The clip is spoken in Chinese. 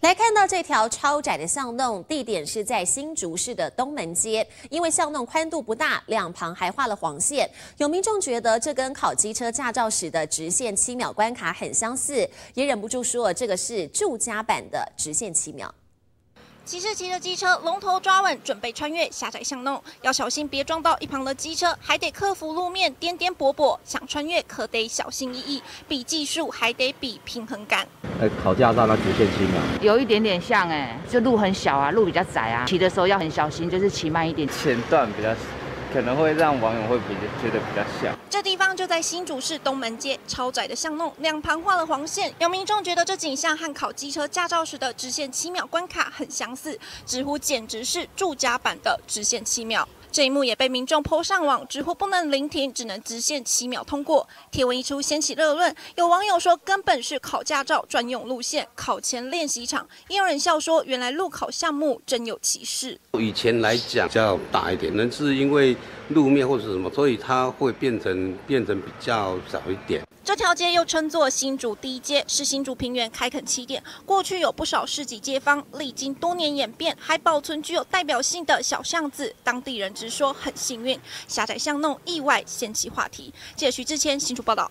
来看到这条超窄的巷弄，地点是在新竹市的东门街。因为巷弄宽度不大，两旁还画了黄线，有民众觉得这跟考机车驾照时的直线七秒关卡很相似，也忍不住说这个是住家版的直线七秒。骑士骑着机车，龙头抓稳，准备穿越狭窄巷弄，要小心别撞到一旁的机车，还得克服路面颠颠簸簸，想穿越可得小心翼翼，比技术还得比平衡感。哎，考驾照那直线性啊，有一点点像哎，就路很小啊，路比较窄啊，骑的时候要很小心，就是骑慢一点。前段比较。可能会让网友会比较觉得比较像。这地方就在新竹市东门街，超窄的巷弄，两旁画了黄线。有民众觉得这景象和考机车驾照时的直线七秒关卡很相似，直呼简直是住家版的直线七秒。这一幕也被民众泼上网，直呼不能临停，只能直线七秒通过。贴文一出，掀起热论。有网友说根本是考驾照专用路线，考前练习场。也有人笑说，原来路考项目真有歧视。以前来讲比较大一点，那是因为路面或者什么，所以它会变成变成比较少一点。这条街又称作新竹第一街，是新竹平原开垦起点。过去有不少市集街坊，历经多年演变，还保存具有代表性的小巷子。当地人直说很幸运，狭窄巷弄意外掀起话题。记者徐志谦新竹报道。